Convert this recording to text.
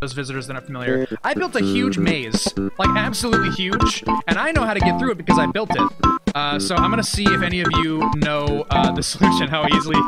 those visitors that are familiar. I built a huge maze, like absolutely huge, and I know how to get through it because I built it. Uh, so I'm gonna see if any of you know uh, the solution, how easily